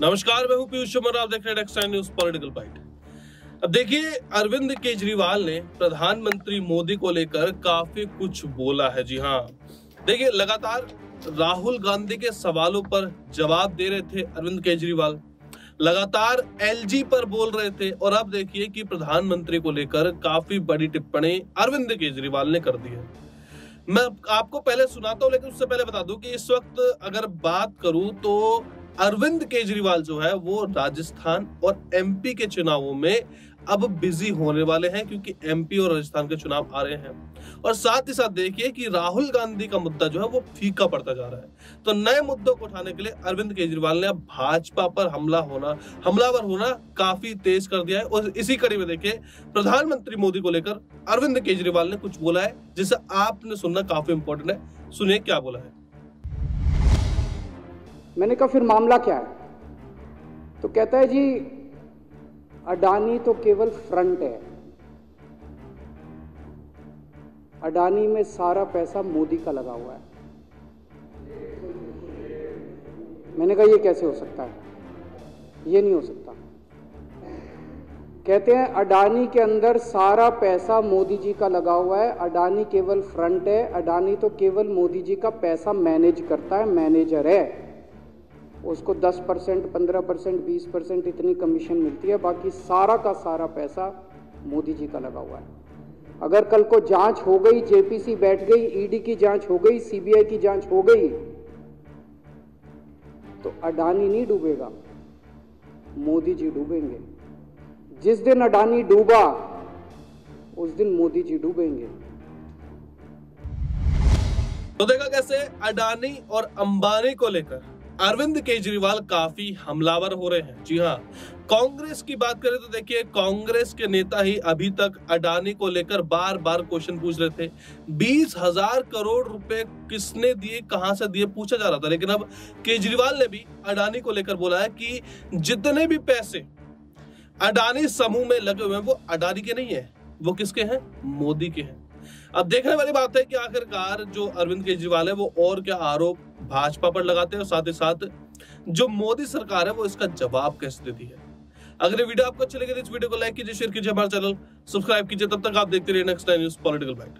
नमस्कार, मैं हूँ पीयूष चमर आप देख रहे हैं न्यूज़ पॉलिटिकल बाइट अब देखिए, अरविंद केजरीवाल ने प्रधानमंत्री मोदी को लेकर काफ़ी कुछ बोला है। जी हाँ देखिए, लगातार राहुल गांधी के सवालों पर जवाब दे रहे थे अरविंद केजरीवाल। लगातार एलजी पर बोल रहे थे और अब देखिए कि प्रधानमंत्री को लेकर काफ़ी बड़ी टिप्पणी अरविंद केजरीवाल ने कर दी है। मैं आपको पहले सुनाता हूँ, लेकिन उससे पहले बता दूँ कि इस वक्त अगर बात करूँ तो अरविंद केजरीवाल जो है वो राजस्थान और एमपी के चुनावों में अब बिज़ी होने वाले हैं क्योंकि एमपी और राजस्थान के चुनाव आ रहे हैं। और साथ ही साथ देखिए कि राहुल गांधी का मुद्दा जो है वो फीका पड़ता जा रहा है। तो नए मुद्दों को उठाने के लिए अरविंद केजरीवाल ने अब भाजपा पर हमला होना, हमलावर होना काफ़ी तेज कर दिया है। और इसी कड़ी में देखिए, प्रधानमंत्री मोदी को लेकर अरविंद केजरीवाल ने कुछ बोला है, जिसे आपने सुनना काफ़ी इंपॉर्टेंट है। सुनिए क्या बोला है। मैंने कहा, फिर मामला क्या है? तो कहता है, जी, अडानी तो केवल फ्रंट है। अडानी में सारा पैसा मोदी का लगा हुआ है। मैंने कहा, ये कैसे हो सकता है? ये नहीं हो सकता। कहते हैं, अडानी के अंदर सारा पैसा मोदी जी का लगा हुआ है। अडानी केवल फ्रंट है। अडानी तो केवल मोदी जी का पैसा मैनेज करता है, मैनेजर है। उसको 10 परसेंट, पंद्रह परसेंट, बीस परसेंट इतनी कमीशन मिलती है। बाकी सारा का सारा पैसा मोदी जी का लगा हुआ है। अगर कल को जाँच हो गई, जेपीसी बैठ गई, ईडी की जाँच हो गई, सीबीआई की जाँच हो गई तो अडानी नहीं डूबेगा। मोदी जी डूबेंगे। जिस दिन अडानी डूबा, उस दिन मोदी जी डूबेंगे। तो देखा कैसे, अडानी और अंबानी को लेकर अरविंद केजरीवाल काफ़ी हमलावर हो रहे हैं। जी हाँ कांग्रेस की बात करें तो देखिए, कांग्रेस के नेता ही अभी तक अडानी को लेकर बार बार क्वेश्चन पूछ रहे थे, बीस हज़ार करोड़ रुपए किसने दिए, कहाँ से दिए, पूछा जा रहा था। लेकिन अब केजरीवाल ने भी अडानी को लेकर बोला है कि जितने भी पैसे अडानी समूह में लगे हुए हैं, वो अडानी के नहीं है, वो किसके हैं? मोदी के हैं। अब देखने वाली बात है कि आखिरकार जो अरविंद केजरीवाल है, वो और क्या आरोप भाजपा पर लगाते हैं और साथ ही साथ जो मोदी सरकार है, वो इसका जवाब कैसे देती है? अगर ये वीडियो आपको अच्छी लगे तो इस वीडियो को लाइक कीजिए शेयर कीजिए हमारा चैनल सब्सक्राइब कीजिए, तब तक आप देखते रहिए नेक्स्ट न्यूज़ पॉलिटिकल बाइट